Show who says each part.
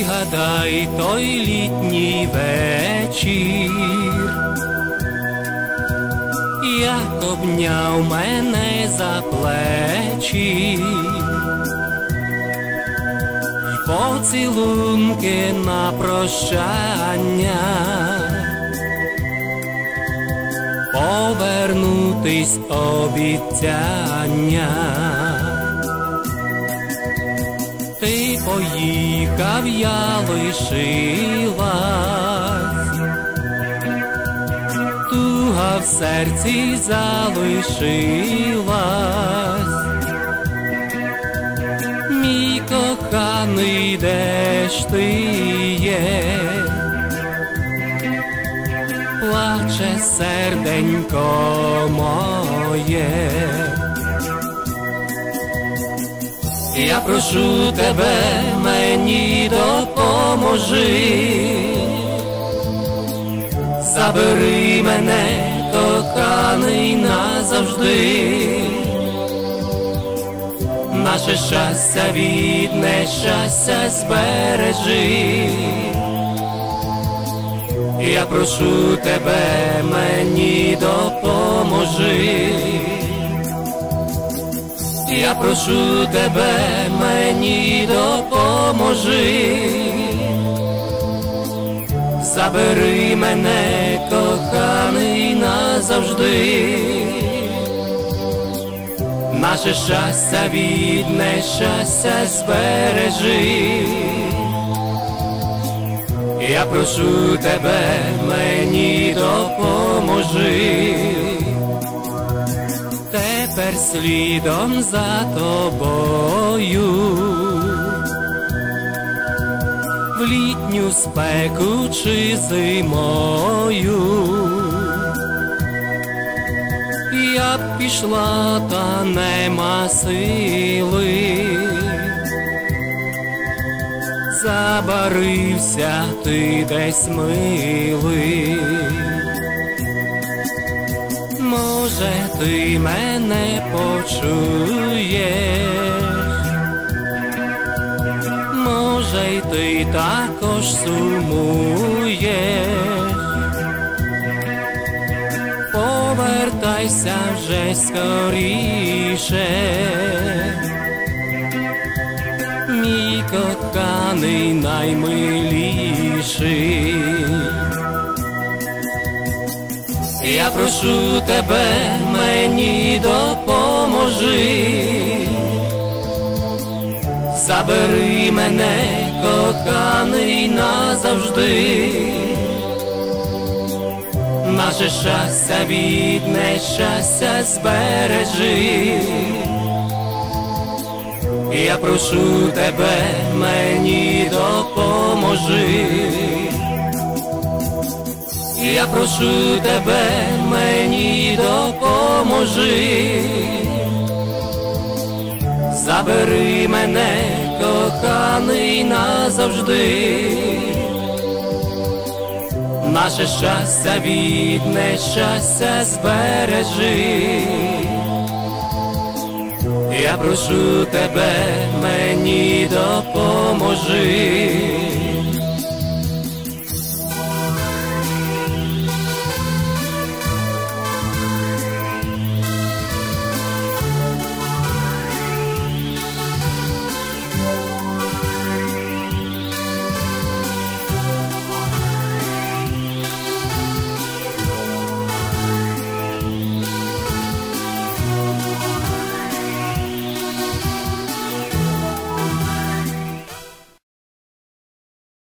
Speaker 1: Пригадай той літній вечір, як обняв мене за плечі, поцілунки на прощання, повернутись обіцяння. Поїхав, я лишилась, туга в серці залишилась, мій коханий, де ж ти є, плаче серденько моє. Я прошу тебе, мені допоможи, забери мене, коханий назавжди, наше щастя від нещастя збережи. Я прошу тебе, мені допоможи. Я прошу тебе, мені допоможи, забери мене, коханий назавжди, наше щастя від нещастя збережи. Я прошу тебе, мені допоможи тепер слідом за тобою, в літню спеку чи зимою, я б пішла, та нема сили, забарився ти десь милий. Може, ти мене почуєш, може, й ти також сумуєш, повертайся вже скоріше, мій коханий наймиліший. Я прошу тебе, мені допоможи, забери мене, коханий назавжди, наше щастя від нещастя збережи. Я прошу тебе, мені допоможи. Я прошу тебе, мені допоможи, забери мене, коханий назавжди, наше щастя від нещастя збережи. Я прошу тебе, мені допоможи.